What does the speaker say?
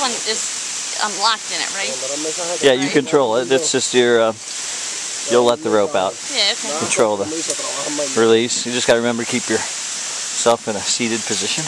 one is um, locked in it, right? Yeah, you control it. It's just your, uh, you'll let the rope out. Yeah, okay. Control the release. You just got to remember to keep yourself in a seated position.